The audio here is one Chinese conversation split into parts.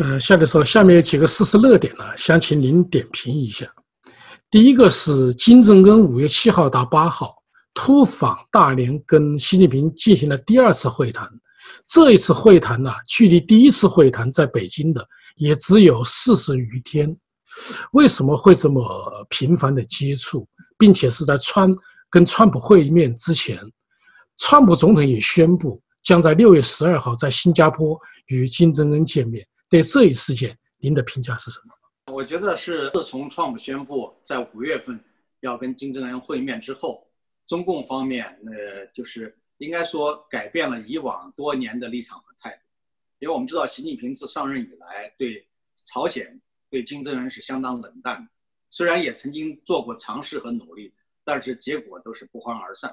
呃，夏教授，下面有几个事实热点呢，想请您点评一下。第一个是金正恩五月七号到八号突访大连，跟习近平进行了第二次会谈。这一次会谈呢，距离第一次会谈在北京的也只有四十余天。为什么会这么频繁的接触，并且是在川跟川普会面之前，川普总统也宣布将在六月十二号在新加坡与金正恩见面。对这一事件，您的评价是什么？我觉得是自从川普宣布在五月份要跟金正恩会面之后，中共方面呃就是应该说改变了以往多年的立场和态度，因为我们知道习近平自上任以来对朝鲜、对金正恩是相当冷淡的，虽然也曾经做过尝试和努力，但是结果都是不欢而散。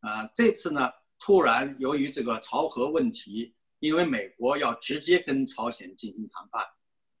啊，这次呢，突然由于这个朝核问题。因为美国要直接跟朝鲜进行谈判，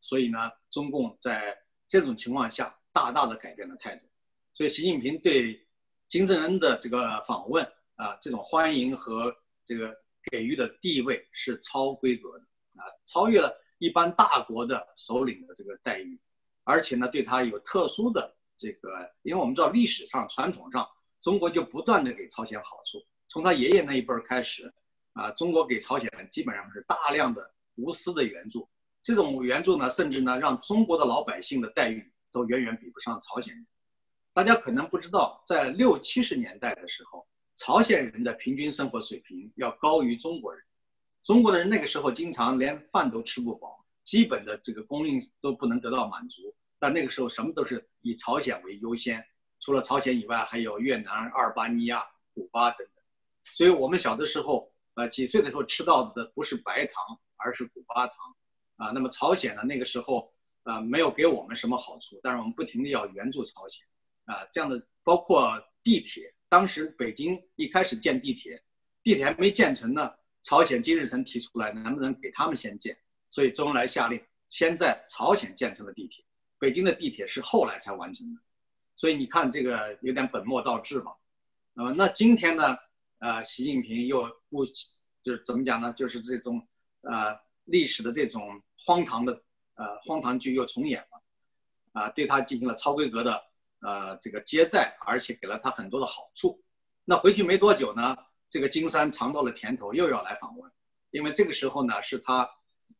所以呢，中共在这种情况下大大的改变了态度。所以，习近平对金正恩的这个访问啊，这种欢迎和这个给予的地位是超规格的啊，超越了一般大国的首领的这个待遇，而且呢，对他有特殊的这个，因为我们知道历史上传统上，中国就不断的给朝鲜好处，从他爷爷那一辈儿开始。啊，中国给朝鲜基本上是大量的无私的援助，这种援助呢，甚至呢，让中国的老百姓的待遇都远远比不上朝鲜人。大家可能不知道，在六七十年代的时候，朝鲜人的平均生活水平要高于中国人。中国的人那个时候经常连饭都吃不饱，基本的这个供应都不能得到满足。但那个时候什么都是以朝鲜为优先，除了朝鲜以外，还有越南、阿尔巴尼亚、古巴等等。所以我们小的时候。呃，几岁的时候吃到的不是白糖，而是古巴糖，啊，那么朝鲜呢，那个时候呃没有给我们什么好处，但是我们不停的要援助朝鲜，啊，这样的包括地铁，当时北京一开始建地铁，地铁还没建成呢，朝鲜金日成提出来能不能给他们先建，所以周恩来下令先在朝鲜建成了地铁，北京的地铁是后来才完成的，所以你看这个有点本末倒置吧，那么那今天呢？呃，习近平又不就是怎么讲呢？就是这种呃历史的这种荒唐的呃荒唐剧又重演了，啊，对他进行了超规格的呃这个接待，而且给了他很多的好处。那回去没多久呢，这个金山尝到了甜头，又要来访问，因为这个时候呢是他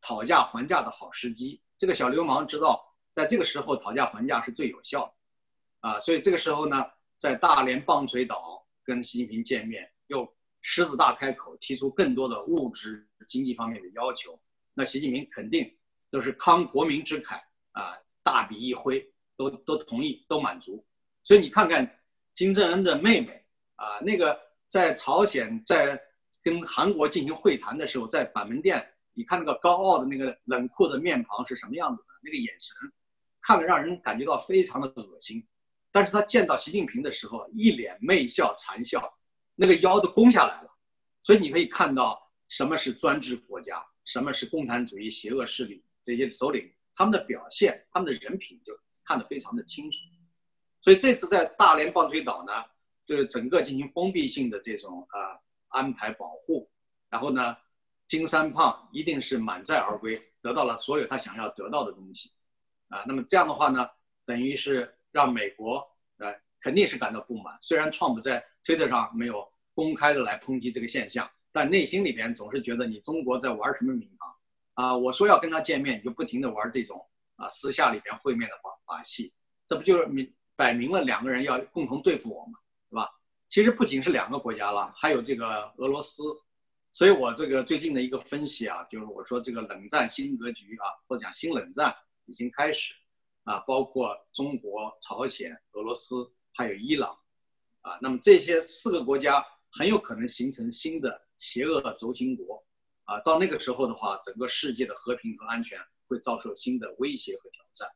讨价还价的好时机。这个小流氓知道，在这个时候讨价还价是最有效的，啊，所以这个时候呢，在大连棒槌岛跟习近平见面。又狮子大开口，提出更多的物质经济方面的要求，那习近平肯定都是慷国民之慨啊，大笔一挥，都都同意，都满足。所以你看看金正恩的妹妹啊，那个在朝鲜在跟韩国进行会谈的时候，在板门店，你看那个高傲的那个冷酷的面庞是什么样子的？那个眼神，看着让人感觉到非常的恶心。但是他见到习近平的时候，一脸媚笑谄笑。那个腰都弓下来了，所以你可以看到什么是专制国家，什么是共产主义邪恶势力这些首领他们的表现，他们的人品就看得非常的清楚。所以这次在大连棒槌岛呢，就是整个进行封闭性的这种啊安排保护，然后呢，金三胖一定是满载而归，得到了所有他想要得到的东西，啊，那么这样的话呢，等于是让美国呃肯定是感到不满，虽然创不在。推特上没有公开的来抨击这个现象，但内心里边总是觉得你中国在玩什么名堂啊？我说要跟他见面，你就不停的玩这种啊私下里边会面的把把戏，这不就是明摆明了两个人要共同对付我吗？对吧？其实不仅是两个国家了，还有这个俄罗斯，所以我这个最近的一个分析啊，就是我说这个冷战新格局啊，或者讲新冷战已经开始啊，包括中国、朝鲜、俄罗斯还有伊朗。啊，那么这些四个国家很有可能形成新的邪恶轴心国，啊，到那个时候的话，整个世界的和平和安全会遭受新的威胁和挑战。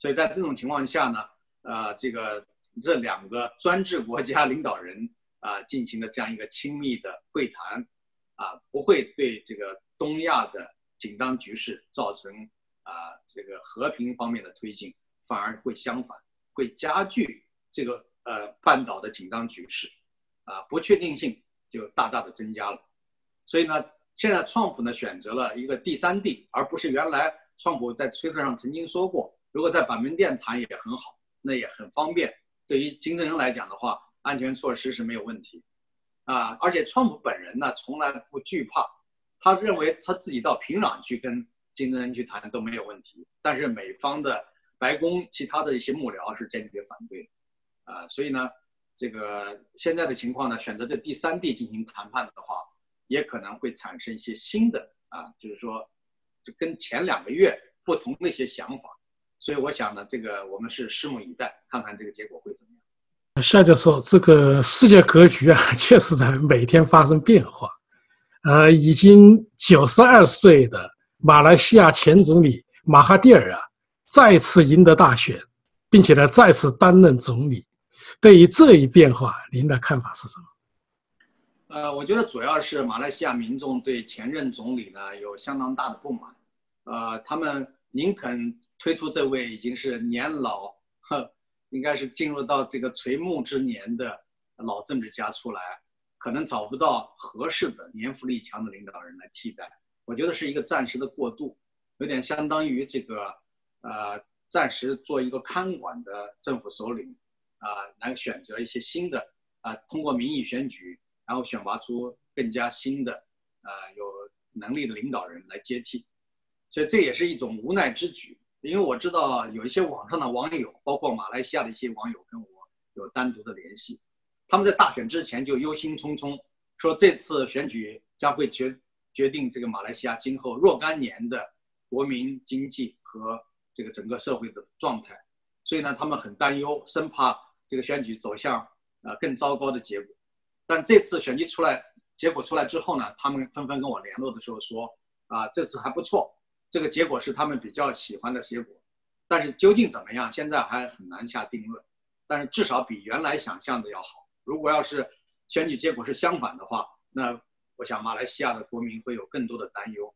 所以在这种情况下呢，呃，这个这两个专制国家领导人啊进行的这样一个亲密的会谈，啊，不会对这个东亚的紧张局势造成啊这个和平方面的推进，反而会相反，会加剧这个。呃，半岛的紧张局势，啊，不确定性就大大的增加了。所以呢，现在川普呢选择了一个第三地，而不是原来川普在推特上曾经说过，如果在板门店谈也很好，那也很方便。对于金正恩来讲的话，安全措施是没有问题，啊，而且川普本人呢从来不惧怕，他认为他自己到平壤去跟金正恩去谈都没有问题。但是美方的白宫其他的一些幕僚是坚决反对，啊，所以呢，这个现在的情况呢，选择在第三地进行谈判的话，也可能会产生一些新的啊，就是说，就跟前两个月不同的一些想法。所以我想呢，这个我们是拭目以待，看看这个结果会怎么样。夏教授，这个世界格局啊，确实在每天发生变化。呃，已经九十二岁的马来西亚前总理马哈蒂尔啊，再次赢得大选，并且呢，再次担任总理。对于这一变化，您的看法是什么？呃，我觉得主要是马来西亚民众对前任总理呢有相当大的不满，呃，他们宁肯。推出这位已经是年老，呵，应该是进入到这个垂暮之年的老政治家出来，可能找不到合适的年富力强的领导人来替代。我觉得是一个暂时的过渡，有点相当于这个，呃，暂时做一个看管的政府首领，啊，来选择一些新的，啊，通过民意选举，然后选拔出更加新的，啊，有能力的领导人来接替。所以这也是一种无奈之举。因为我知道有一些网上的网友，包括马来西亚的一些网友跟我有单独的联系，他们在大选之前就忧心忡忡，说这次选举将会决决定这个马来西亚今后若干年的国民经济和这个整个社会的状态，所以呢，他们很担忧，生怕这个选举走向呃更糟糕的结果。但这次选举出来结果出来之后呢，他们纷纷跟我联络的时候说，啊，这次还不错。这个结果是他们比较喜欢的结果，但是究竟怎么样，现在还很难下定论。但是至少比原来想象的要好。如果要是选举结果是相反的话，那我想马来西亚的国民会有更多的担忧。